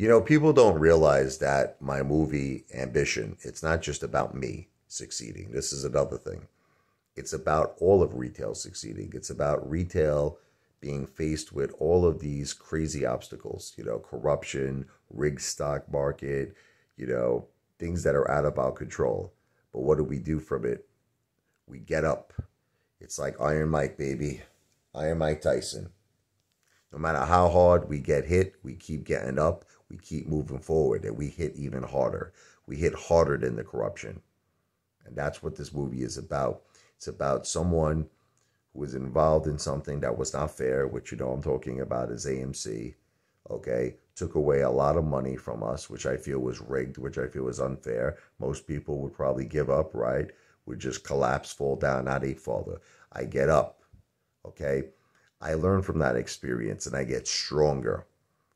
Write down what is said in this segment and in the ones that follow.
You know, people don't realize that my movie Ambition, it's not just about me succeeding. This is another thing. It's about all of retail succeeding. It's about retail being faced with all of these crazy obstacles, you know, corruption, rigged stock market, you know, things that are out of our control. But what do we do from it? We get up. It's like Iron Mike, baby. Iron Mike Tyson. No matter how hard we get hit, we keep getting up, we keep moving forward, and we hit even harder. We hit harder than the corruption. And that's what this movie is about. It's about someone who was involved in something that was not fair, which you know I'm talking about is AMC. Okay, took away a lot of money from us, which I feel was rigged, which I feel was unfair. Most people would probably give up, right? Would just collapse, fall down, not Ape Father. I get up. Okay. I learn from that experience and I get stronger.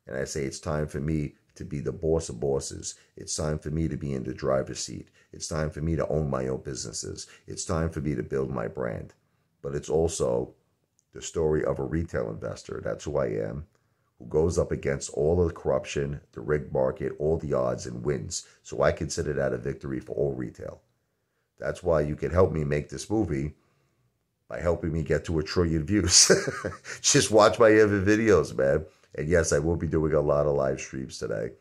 And I say it's time for me to be the boss of bosses. It's time for me to be in the driver's seat. It's time for me to own my own businesses. It's time for me to build my brand but it's also the story of a retail investor. That's who I am, who goes up against all of the corruption, the rigged market, all the odds, and wins. So I consider that a victory for all retail. That's why you can help me make this movie by helping me get to a trillion views. Just watch my other videos, man. And yes, I will be doing a lot of live streams today.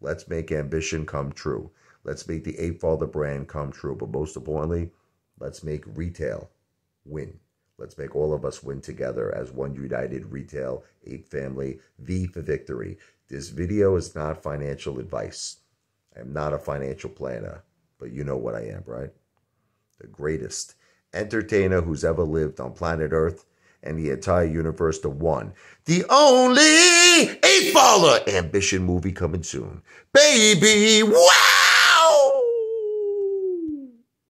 Let's make ambition come true. Let's make the Ape Father brand come true. But most importantly, let's make retail win. Let's make all of us win together as one united retail ape family. V for victory. This video is not financial advice. I am not a financial planner, but you know what I am, right? The greatest entertainer who's ever lived on planet Earth and the entire universe to one. The only Ape Father ambition movie coming soon. Baby, wow!